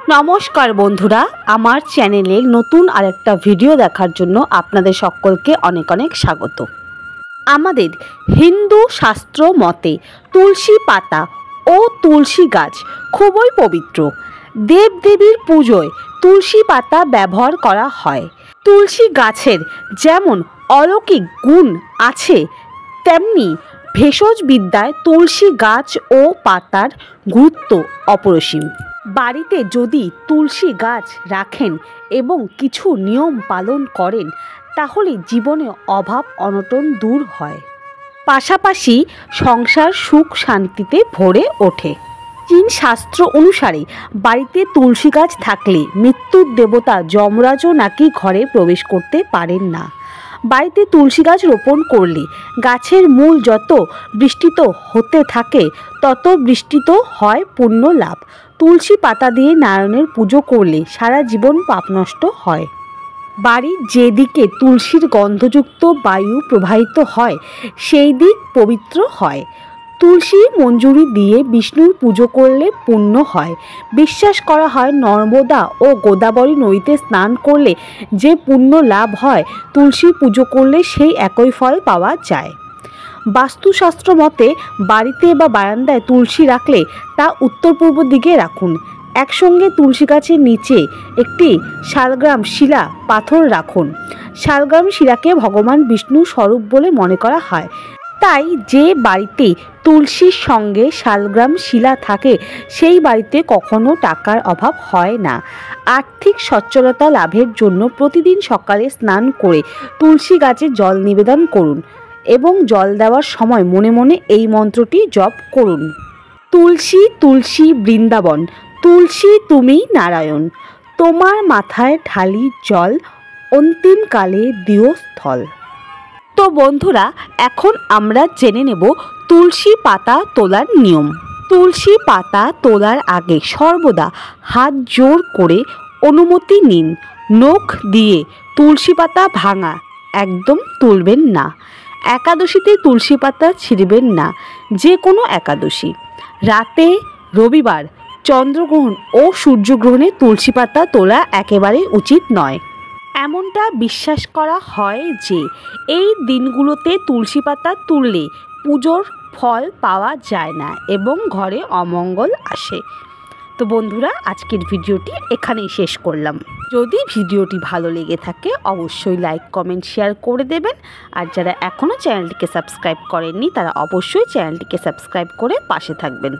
নমস্কার বন্ধুরা, আমার চ্যানেলের নতুন আরেকটা ভিডিও দেখার জন্য আপনাদের সকলকে অনেক অনেক স্বাগত। আমাদের হিন্দু শাস্ত্র মতে তুলসী পাতা ও তুলসী গাছ খুবই পবিত্র। দেবদেবীর পুজোয় তুলসী পাতা ব্যবহার করা হয়। তুলসী গাছের যেমন অলৌকিক গুণ আছে, তেমনি ভেষজ বিদ্যায় তুলসী গাছ ও পাতার গুরুত্ব অপরিসীম। বাড়িতে যদি তুলসী গাছ রাখেন এবং কিছু নিয়ম পালন করেন, তাহলে জীবনে অভাব অনটন দূর হয়। পাশাপাশি সংসার সুখ শান্তিতে ভরে ওঠে। চীন শাস্ত্র অনুসারে বাড়িতে তুলসী গাছ থাকলে মৃত্যুর দেবতা যমরাজও নাকি ঘরে প্রবেশ করতে পারেন না। বাড়িতে তুলসী গাছ রোপণ করলে গাছের মূল যত বৃষ্টিত হতে থাকে, তত বৃষ্টিত হয় পূর্ণ লাভ। তুলসী পাতা দিয়ে নারায়ণের পুজো করলে সারা জীবন পাপ নষ্ট হয়। বাড়ির যেদিকে তুলসীর গন্ধযুক্ত বায়ু প্রবাহিত হয়, সেই দিক পবিত্র হয়। তুলসী মঞ্জুরি দিয়ে বিষ্ণুর পুজো করলে পুণ্য হয়। বিশ্বাস করা হয় নর্মদা ও গোদাবরী নদীতে স্নান করলে যে পুণ্য লাভ হয়, তুলসী পুজো করলে সেই একই ফল পাওয়া যায়। বাস্তুশাস্ত্র মতে, বাড়িতে বা বারান্দায় তুলসী রাখলে তা উত্তর পূর্ব দিকে রাখুন। একসঙ্গে তুলসী গাছের নিচে একটি শালগ্রাম শিলা পাথর রাখুন। শালগ্রাম শিলাকে ভগবান বিষ্ণু স্বরূপ বলে মনে করা হয়। তাই যে বাড়িতে তুলসীর সঙ্গে শালগ্রাম শিলা থাকে, সেই বাড়িতে কখনো টাকার অভাব হয় না। আর্থিক সচ্ছলতা লাভের জন্য প্রতিদিন সকালে স্নান করে তুলসী গাছে জল নিবেদন করুন। এবং জল দেওয়ার সময় মনে মনে এই মন্ত্রটি জপ করুন। তুলসী তুলসী বৃন্দাবন, তুলসী তুমি নারায়ণ, তোমার মাথায় ঢালি জল অন্তিমকালে দিও স্থল। তো বন্ধুরা, এখন আমরা জেনে নেব তুলসী পাতা তোলার নিয়ম। তুলসী পাতা তোলার আগে সর্বদা হাত জোর করে অনুমতি নিন। নখ দিয়ে তুলসী পাতা ভাঙা, একদম তুলবেন না। একাদশীতে তুলসী পাতা ছিঁড়বেন না, যে কোনো একাদশী। রাতে রবিবার চন্দ্রগ্রহণ ও সূর্যগ্রহণে তুলসী পাতা তোলা একেবারে উচিত নয়। এমনটা বিশ্বাস করা হয় যে, এই দিনগুলোতে তুলসী পাতা তুললে পুজোর ফল পাওয়া যায় না এবং ঘরে অমঙ্গল আসে। তো বন্ধুরা, আজকের ভিডিওটি এখানেই শেষ করলাম। যদি ভিডিওটি ভালো লেগে থাকে, অবশ্যই লাইক কমেন্ট শেয়ার করে দেবেন। আর যারা এখনও চ্যানেলটিকে সাবস্ক্রাইব করেননি, তারা অবশ্যই চ্যানেলটিকে সাবস্ক্রাইব করে পাশে থাকবেন।